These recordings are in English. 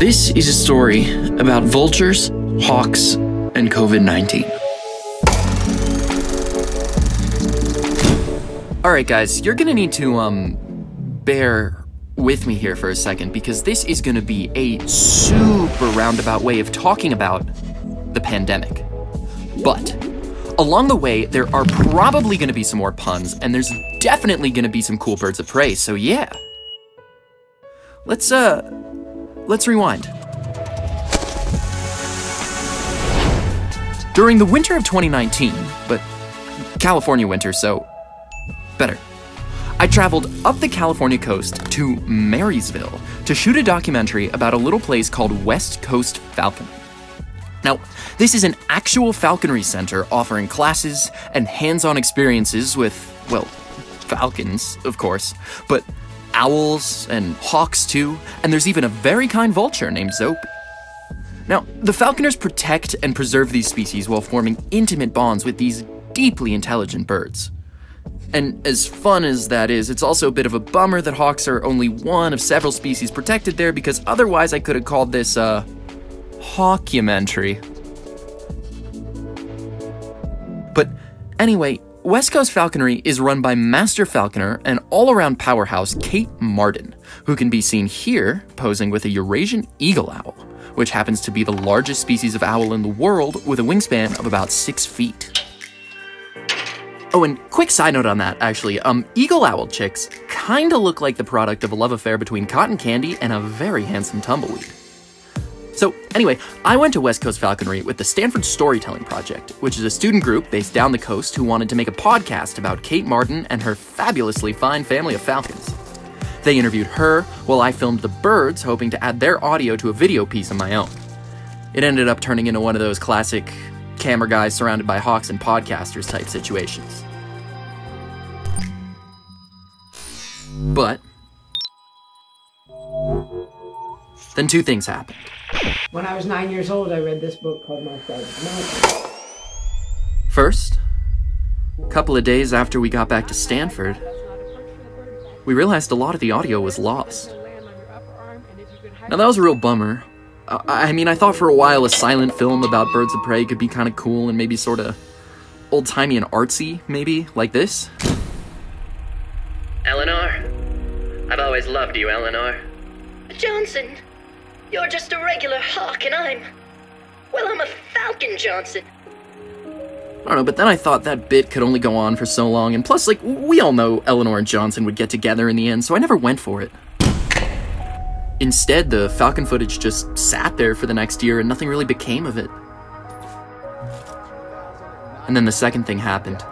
This is a story about vultures, hawks, and COVID 19. Alright, guys, you're gonna need to, um, bear with me here for a second because this is gonna be a super roundabout way of talking about the pandemic. But along the way, there are probably gonna be some more puns, and there's definitely gonna be some cool birds of prey, so yeah. Let's, uh, let's rewind. During the winter of 2019, but California winter, so better. I traveled up the California coast to Marysville to shoot a documentary about a little place called West Coast Falconry. Now, this is an actual falconry center offering classes and hands on experiences with, well, falcons, of course, but owls and hawks too, and there's even a very kind vulture named Zope. Now, the falconers protect and preserve these species while forming intimate bonds with these deeply intelligent birds. And as fun as that is, it's also a bit of a bummer that hawks are only one of several species protected there because otherwise I could have called this, uh, hawkumentary. But anyway, West Coast Falconry is run by Master Falconer and all around powerhouse Kate Martin, who can be seen here posing with a Eurasian eagle owl, which happens to be the largest species of owl in the world with a wingspan of about six feet. Oh, and quick side note on that, actually, um, eagle owl chicks kinda look like the product of a love affair between cotton candy and a very handsome tumbleweed. So, anyway, I went to West Coast Falconry with the Stanford Storytelling Project, which is a student group based down the coast who wanted to make a podcast about Kate Martin and her fabulously fine family of falcons. They interviewed her while I filmed the birds, hoping to add their audio to a video piece of my own. It ended up turning into one of those classic camera guys surrounded by hawks and podcasters type situations. But then two things happened. When I was nine years old, I read this book called My Father's Mountain. First, a couple of days after we got back to Stanford, we realized a lot of the audio was lost. Now, that was a real bummer. I, I mean, I thought for a while a silent film about birds of prey could be kind of cool and maybe sort of old timey and artsy, maybe, like this. Eleanor? I've always loved you, Eleanor. Johnson, you're just a regular hawk, and I'm. Well, I'm a falcon, Johnson. I don't know, but then I thought that bit could only go on for so long, and plus, like, we all know Eleanor and Johnson would get together in the end, so I never went for it. Instead, the Falcon footage just sat there for the next year and nothing really became of it. And then the second thing happened.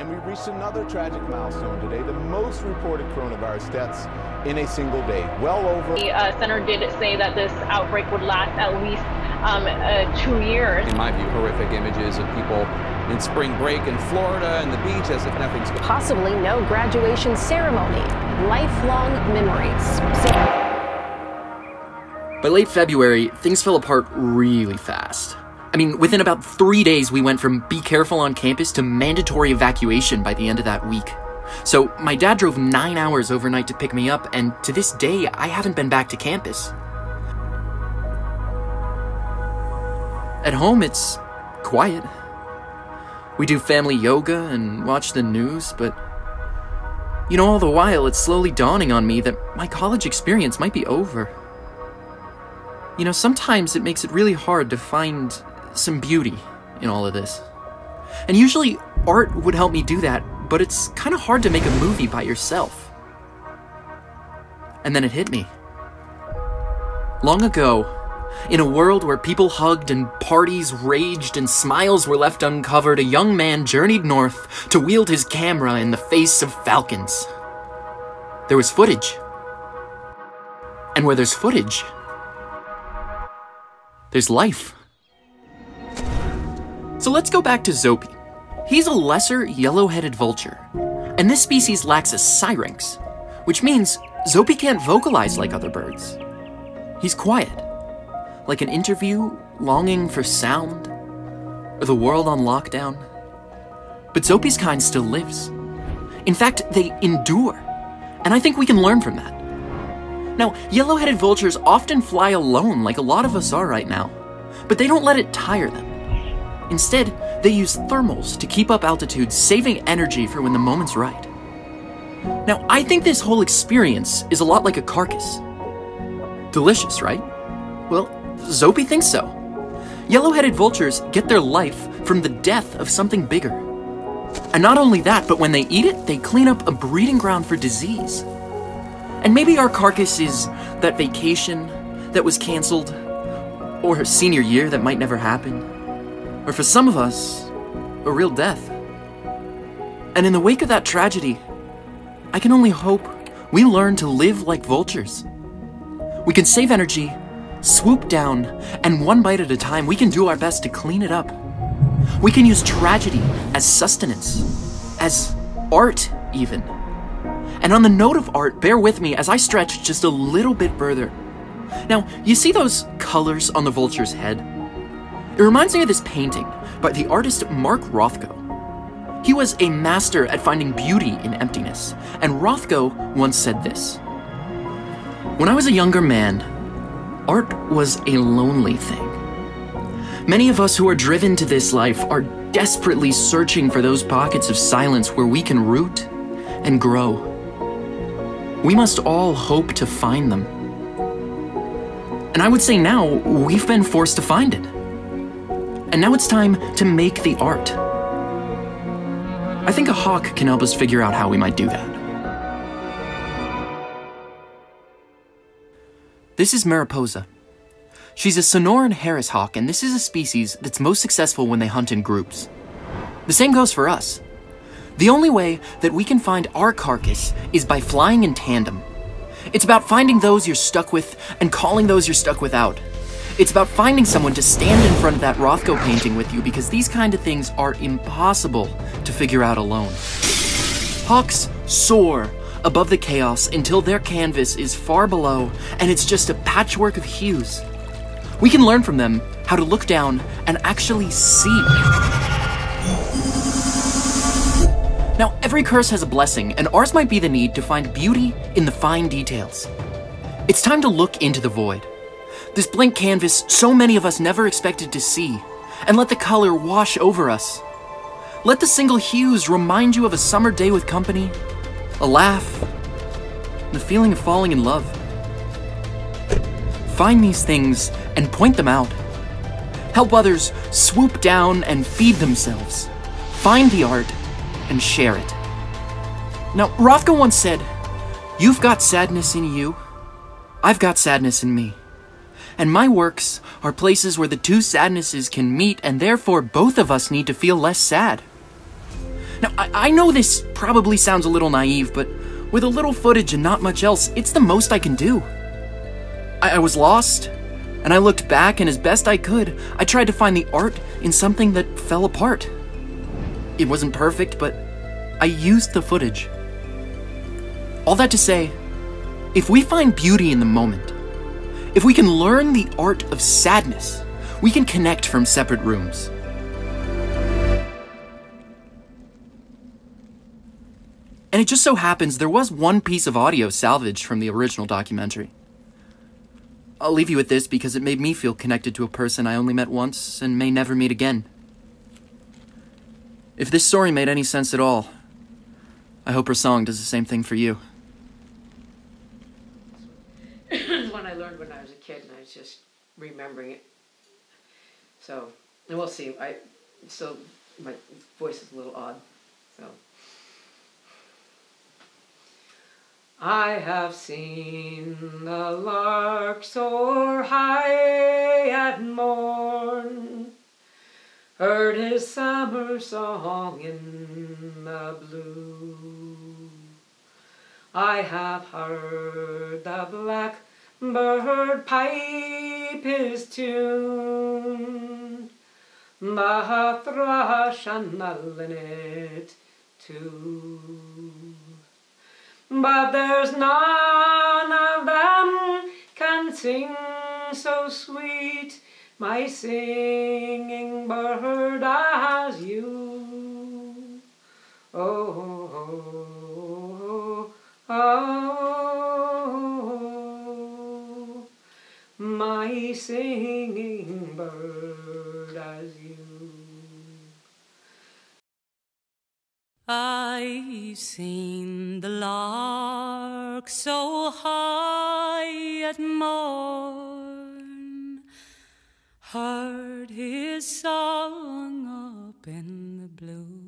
And we reached another tragic milestone today, the most reported coronavirus deaths in a single day. Well over. The uh, center did say that this outbreak would last at least um, uh, two years. In my view, horrific images of people in spring break in Florida and the beach as if nothing's going Possibly no graduation ceremony. Lifelong memories. So- By late February, things fell apart really fast. I mean, within about three days, we went from be careful on campus to mandatory evacuation by the end of that week. So, my dad drove nine hours overnight to pick me up, and to this day, I haven't been back to campus. At home, it's quiet. We do family yoga and watch the news, but you know, all the while, it's slowly dawning on me that my college experience might be over. You know, sometimes it makes it really hard to find some beauty in all of this. And usually, art would help me do that, but it's kind of hard to make a movie by yourself. And then it hit me. Long ago, in a world where people hugged and parties raged and smiles were left uncovered, a young man journeyed north to wield his camera in the face of falcons. There was footage. And where there's footage, there's life. So let's go back to Zopi. He's a lesser yellow headed vulture, and this species lacks a syrinx, which means Zopi can't vocalize like other birds. He's quiet, like an interview longing for sound, or the world on lockdown. But Zopi's kind still lives. In fact, they endure, and I think we can learn from that. Now, yellow headed vultures often fly alone, like a lot of us are right now, but they don't let it tire them. Instead, they use thermals to keep up altitude, saving energy for when the moment's right. Now, I think this whole experience is a lot like a carcass. Delicious, right? Well, Zopi thinks so. Yellow headed vultures get their life from the death of something bigger. And not only that, but when they eat it, they clean up a breeding ground for disease. And maybe our carcass is that vacation that was canceled, or a senior year that might never happen, or for some of us, a real death. And in the wake of that tragedy, I can only hope we learn to live like vultures. We can save energy, swoop down, and one bite at a time, we can do our best to clean it up. We can use tragedy as sustenance, as art, even. And on the note of art, bear with me as I stretch just a little bit further. Now, you see those colors on the vulture's head? It reminds me of this painting by the artist Mark Rothko. He was a master at finding beauty in emptiness, and Rothko once said this When I was a younger man, art was a lonely thing. Many of us who are driven to this life are desperately searching for those pockets of silence where we can root and grow. We must all hope to find them. And I would say now, we've been forced to find it. And now it's time to make the art. I think a hawk can help us figure out how we might do that. This is Mariposa. She's a Sonoran Harris hawk, and this is a species that's most successful when they hunt in groups. The same goes for us. The only way that we can find our carcass is by flying in tandem. It's about finding those you're stuck with and calling those you're stuck without. It's about finding someone to stand in front of that Rothko painting with you because these kind of things are impossible to figure out alone. Hawks soar above the chaos until their canvas is far below and it's just a patchwork of hues. We can learn from them how to look down and actually see. Now, every curse has a blessing, and ours might be the need to find beauty in the fine details. It's time to look into the void. This blank canvas so many of us never expected to see, and let the color wash over us. Let the single hues remind you of a summer day with company, a laugh, the feeling of falling in love. Find these things and point them out. Help others swoop down and feed themselves. Find the art and share it. Now, Rothko once said, You've got sadness in you, I've got sadness in me. And my works are places where the two sadnesses can meet, and therefore both of us need to feel less sad. Now, I, I know this probably sounds a little naive, but with a little footage and not much else, it's the most I can do. I, I was lost, and I looked back, and as best I could, I tried to find the art in something that fell apart. It wasn't perfect, but I used the footage. All that to say, if we find beauty in the moment, if we can learn the art of sadness, we can connect from separate rooms. And it just so happens there was one piece of audio salvaged from the original documentary. I'll leave you with this because it made me feel connected to a person I only met once and may never meet again. If this story made any sense at all, I hope her song does the same thing for you. It's one I learned when I was a kid, and I was just remembering it. So, and we'll see. I still my voice is a little odd. So. I have seen the lark soar high at morn, heard his summer song in the blue. I have heard the blackbird pipe his tune, the thrush and the linnet too. But there's none of them can sing so sweet, my singing bird as you. Oh, oh, oh, singing bird as you. I've seen the lark so high at morn, heard his song up in the blue.